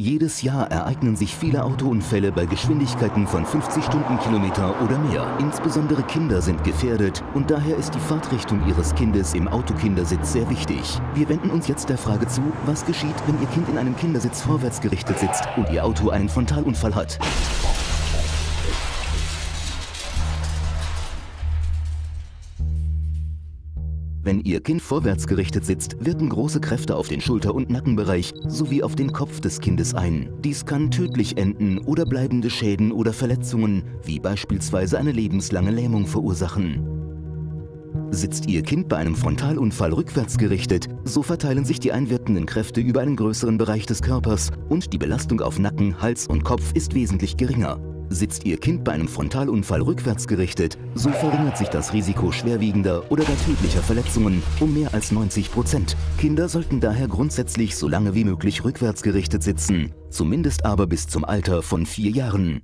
Jedes Jahr ereignen sich viele Autounfälle bei Geschwindigkeiten von 50 Stundenkilometer oder mehr. Insbesondere Kinder sind gefährdet und daher ist die Fahrtrichtung Ihres Kindes im Autokindersitz sehr wichtig. Wir wenden uns jetzt der Frage zu, was geschieht, wenn Ihr Kind in einem Kindersitz vorwärts gerichtet sitzt und Ihr Auto einen Frontalunfall hat. Wenn Ihr Kind vorwärts gerichtet sitzt, wirken große Kräfte auf den Schulter- und Nackenbereich sowie auf den Kopf des Kindes ein. Dies kann tödlich enden oder bleibende Schäden oder Verletzungen, wie beispielsweise eine lebenslange Lähmung verursachen. Sitzt Ihr Kind bei einem Frontalunfall rückwärts gerichtet, so verteilen sich die einwirkenden Kräfte über einen größeren Bereich des Körpers und die Belastung auf Nacken, Hals und Kopf ist wesentlich geringer. Sitzt Ihr Kind bei einem Frontalunfall rückwärts gerichtet, so verringert sich das Risiko schwerwiegender oder gar tödlicher Verletzungen um mehr als 90 Prozent. Kinder sollten daher grundsätzlich so lange wie möglich rückwärts gerichtet sitzen, zumindest aber bis zum Alter von vier Jahren.